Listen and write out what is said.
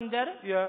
Messenger, Yeah.